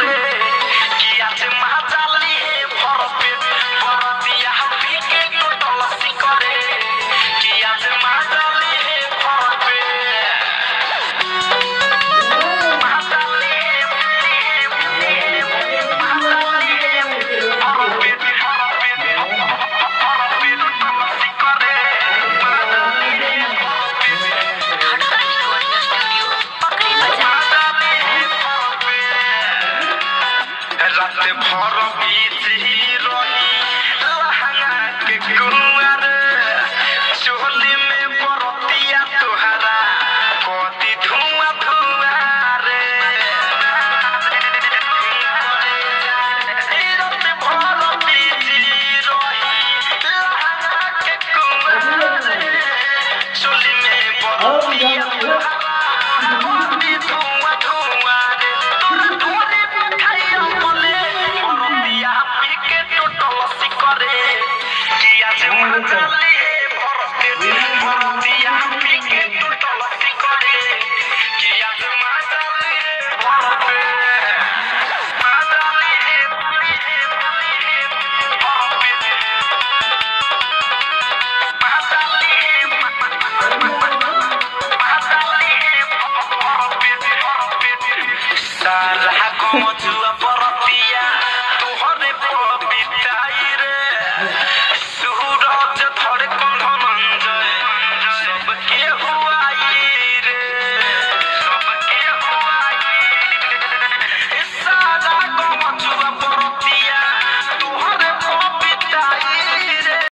Arre! রাতে ভর পিছি হয়েছে